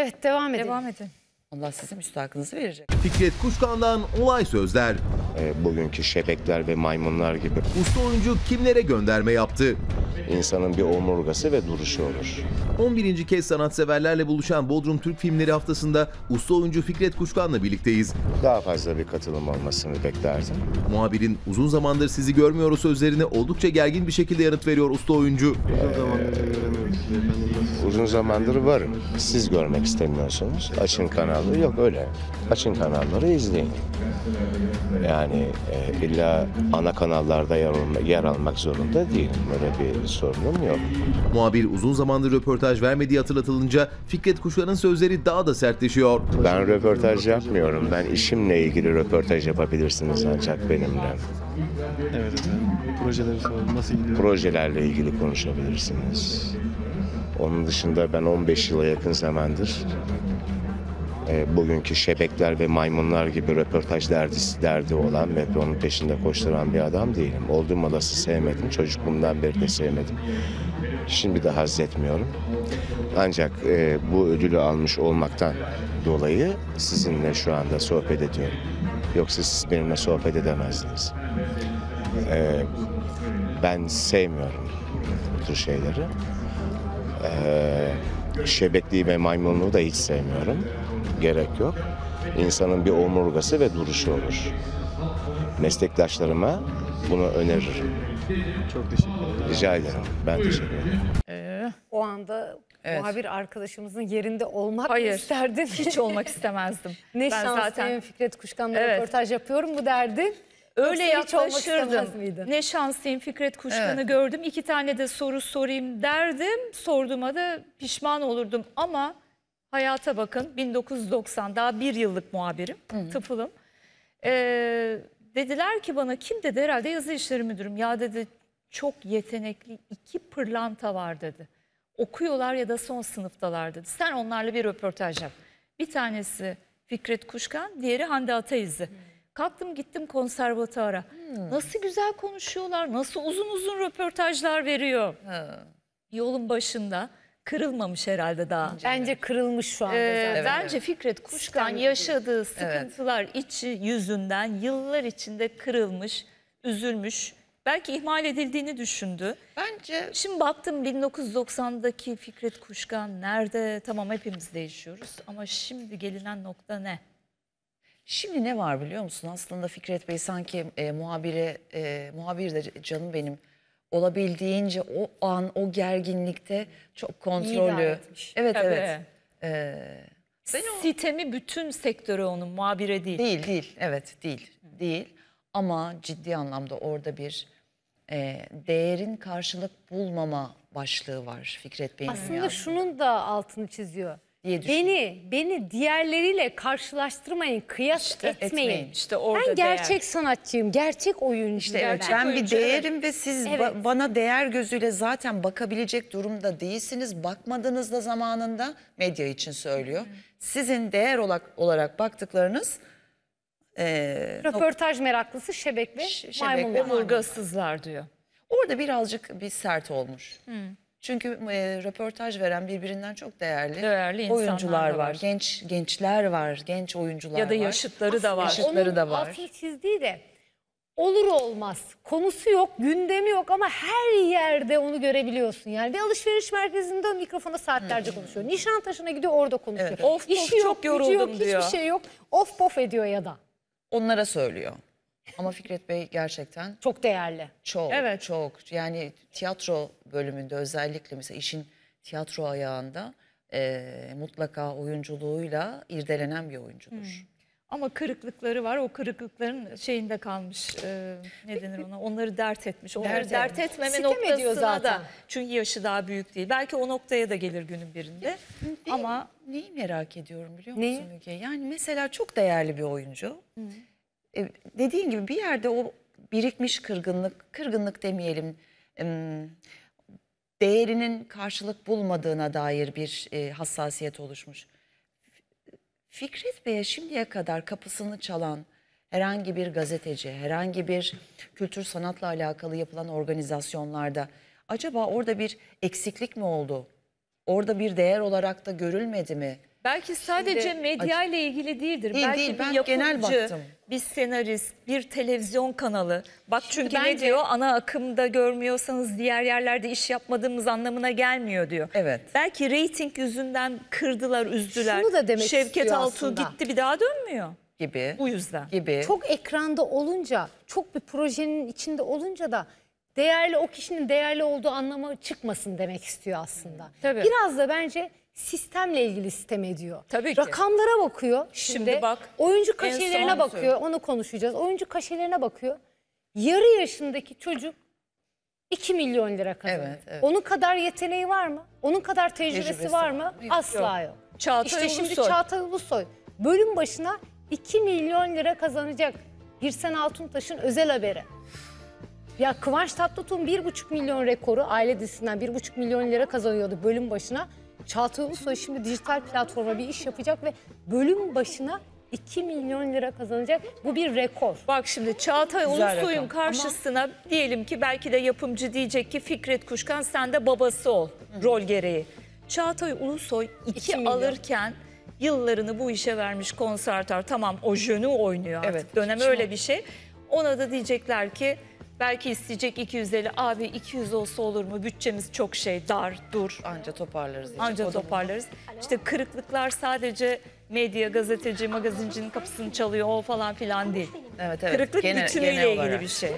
Evet devam edelim. Devam edin. Allah size müstahakınızı verecek. Fikret Kuşkan'dan olay sözler. e, bugünkü şebekler ve maymunlar gibi Usta oyuncu kimlere gönderme yaptı? insanın bir omurgası ve duruşu olur. 11. kez sanatseverlerle buluşan Bodrum Türk Filmleri haftasında usta oyuncu Fikret Kuşkan'la birlikteyiz. Daha fazla bir katılım olmasını beklerdim. Muhabirin uzun zamandır sizi görmüyoruz sözlerine oldukça gergin bir şekilde yanıt veriyor usta oyuncu. Uzun zamandır varım. Siz görmek istemiyorsunuz. Açın kanalı. Yok öyle. Açın kanalları izleyin. Yani e, illa ana kanallarda yer, olma- yer almak zorunda değilim. Öyle bir sorunum yok. Muhabir uzun zamandır röportaj vermediği hatırlatılınca Fikret Kuşkan'ın sözleri daha da sertleşiyor. Ben röportaj yapmıyorum. Ben işimle ilgili röportaj yapabilirsiniz ancak benimle. Evet efendim. Projeleri soralım. Nasıl gidiyor? Projelerle ilgili konuşabilirsiniz. Onun dışında ben 15 yıla yakın zamandır e, bugünkü şebekler ve maymunlar gibi röportaj derdi, derdi olan ve onun peşinde koşturan bir adam değilim. Olduğum olası sevmedim. Çocukluğumdan beri de sevmedim. Şimdi de haz etmiyorum. Ancak e, bu ödülü almış olmaktan dolayı sizinle şu anda sohbet ediyorum. Yoksa siz benimle sohbet edemezdiniz. E, ben sevmiyorum bu tür şeyleri. Ee, şebekliği ve maymunluğu da hiç sevmiyorum. Gerek yok. İnsanın bir omurgası ve duruşu olur. Meslektaşlarıma bunu öneririm. Çok teşekkür ederim. Rica ederim. Ben teşekkür ederim. Ee, O anda Evet. muhabir arkadaşımızın yerinde olmak Hayır. isterdin? hiç olmak istemezdim. ne ben şanslıyım zaten Fikret Kuşkan'la Evet. röportaj yapıyorum mu derdin? Öyle yaklaşırdım. Ne şanslıyım Fikret Kuşkan'ı Evet. gördüm. İki tane de soru sorayım derdim. Sorduğuma da pişman olurdum. Ama hayata bakın 1990 daha bir yıllık muhabirim. Tıfılım. Ee, dediler ki bana kim dedi herhalde yazı işleri müdürüm. Ya dedi çok yetenekli iki pırlanta var dedi. Okuyorlar ya da son sınıftalar dedi. Sen onlarla bir röportaj yap. Bir tanesi Fikret Kuşkan, diğeri Hande Ataizi. Kalktım gittim konservatuara. Nasıl güzel konuşuyorlar, nasıl uzun uzun röportajlar veriyor. Yolun başında kırılmamış herhalde daha. Bence kırılmış şu anda Ee, zaten. bence Fikret Kuşkan yaşadığı sıkıntılar içi yüzünden yıllar içinde kırılmış, üzülmüş. Belki ihmal edildiğini düşündü. Bence Şimdi baktım 1990'daki Fikret Kuşkan nerede? Tamam hepimiz değişiyoruz ama şimdi gelinen nokta ne? Şimdi ne var biliyor musun? Aslında Fikret Bey sanki e, muhabire, e, muhabir de canım benim olabildiğince o an o gerginlikte çok kontrollü. Evet Tabii. evet. Ee, ben o- Sitemi bütün sektörü onun muhabire değil. Değil değil evet değil değil ama ciddi anlamda orada bir e, değerin karşılık bulmama başlığı var Fikret Bey'in Aslında dünyasında şunun da altını çiziyor. Diye düşünüyorum. Beni beni diğerleriyle karşılaştırmayın, kıyas etmeyin. etmeyin. İşte orada Ben gerçek değer. sanatçıyım, gerçek oyuncuyum. İşte evet, Gerçek ben bir değerim ve siz ba- Evet. bana değer gözüyle zaten bakabilecek durumda değilsiniz. Bakmadınız da zamanında medya için söylüyor. Sizin değer olarak, olarak baktıklarınız e, Röportaj meraklısı şebek ve şebek ve maymunlar. Omurgasızlar diyor. Orada birazcık bir sert olmuş. Çünkü e, röportaj veren birbirinden çok değerli, Değerli insanlar oyuncular var. var. Genç gençler var, genç oyuncular Ya da var. yaşıtları da var. Yaşıt- Yaşıtları Onun da var. altını çizdiği de olur olmaz. Konusu yok, gündemi yok ama her yerde onu görebiliyorsun. Yani bir alışveriş merkezinde mikrofona saatlerce konuşuyor. Nişantaşı'na gidiyor orada konuşuyor. Evet. Of, of, İşi yok, çok yoruldum yok, diyor. Hiçbir şey yok. Of pof ediyor ya da. Onlara söylüyor. Ama Fikret Bey gerçekten Çok değerli. çok Evet. çok yani tiyatro bölümünde özellikle mesela işin tiyatro ayağında e, mutlaka oyunculuğuyla irdelenen bir oyuncudur. Ama kırıklıkları var. O kırıklıkların şeyinde kalmış. e, ne denir ona? Onları dert etmiş. Onları Dert dert, etmiş. etmeme Sitem ediyor noktasına zaten. da. Çünkü yaşı daha büyük değil. Belki o noktaya da gelir günün birinde. Ama Neyi merak ediyorum biliyor Neyi? musun Müge? Yani mesela çok değerli bir oyuncu. Dediğin gibi bir yerde o birikmiş kırgınlık, kırgınlık demeyelim, em, değerinin karşılık bulmadığına dair bir e, hassasiyet oluşmuş. Fikret Bey'e şimdiye kadar kapısını çalan herhangi bir gazeteci, herhangi bir kültür sanatla alakalı yapılan organizasyonlarda acaba orada bir eksiklik mi oldu? Orada bir değer olarak da görülmedi mi? Belki sadece Şimdi- medya ile ilgili değildir. Değil, Belki değil. bir Ben yapımcı, genel baktım. bir senarist, bir televizyon kanalı. Bak çünkü ne bence- diyor? Ana akımda görmüyorsanız diğer yerlerde iş yapmadığımız anlamına gelmiyor diyor. Evet. Belki reyting yüzünden kırdılar, üzdüler. Şunu da demek Şevket Altuğ aslında. gitti bir daha dönmüyor. gibi Bu yüzden. gibi. Çok ekranda olunca, çok bir projenin içinde olunca da değerli o kişinin değerli olduğu anlamı çıkmasın demek istiyor aslında. Tabii. Biraz da bence sistemle ilgili sistem ediyor. Tabii ki. Rakamlara bakıyor. Şimdi, Şimdi bak, oyuncu kaşelerine bakıyor. Onu konuşacağız. Oyuncu kaşelerine bakıyor. Yarı yaşındaki çocuk 2 milyon lira kazanıyor. Evet, evet. Onun kadar yeteneği var mı? Onun kadar tecrübesi, Tecrübesi var mı? Asla yok. Çağatay İşte şimdi Ulusoy. Çağatay Ulusoy bölüm başına 2 milyon lira kazanacak. Birsen Altuntaş'ın özel haberi. Ya Kıvanç Tatlıtuğ'un 1,5 milyon rekoru aile dizisinden 1,5 milyon lira kazanıyordu bölüm başına. Çağatay Ulusoy şimdi dijital platforma bir iş yapacak ve bölüm başına 2 milyon lira kazanacak. Bu bir rekor. Bak şimdi Çağatay Güzel Ulusoy'un rakam. karşısına diyelim ki belki de yapımcı diyecek ki Fikret Kuşkan sen de babası ol rol gereği. Çağatay Ulusoy iki, İki milyon. alırken yıllarını bu işe vermiş konserter. Tamam o jönü oynuyor artık. Evet, Dönem öyle bir şey. Ona da diyecekler ki belki isteyecek 250 abi 200 olsa olur mu bütçemiz çok şey dar dur Anca toparlarız. diyecek. anca toparlarız. İşte kırıklıklar sadece medya, gazeteci, magazincinin kapısını çalıyor o falan filan değil. Evet evet. Kırıklık Genel- bütünüyle genel ilgili bir şey.